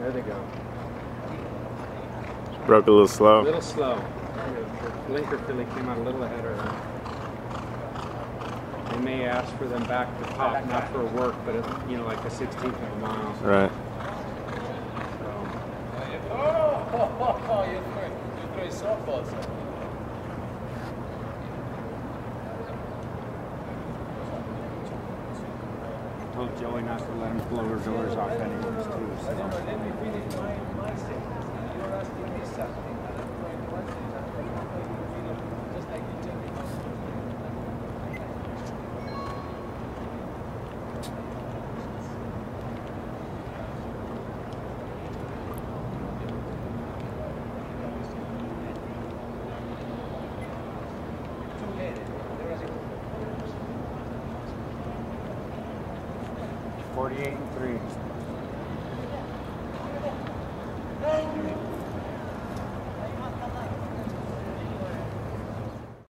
There they go. Broke a little slow. A slow. little slow. The blinker filly came out a little ahead of her. They may ask for them back to pop, not for work, but it, you know, like a 16th of a mile. Right. So, Oh, you're throwing, you're throwing softballs. I told Joey not to let him blow her doors off anyways too. So. 48 and 3.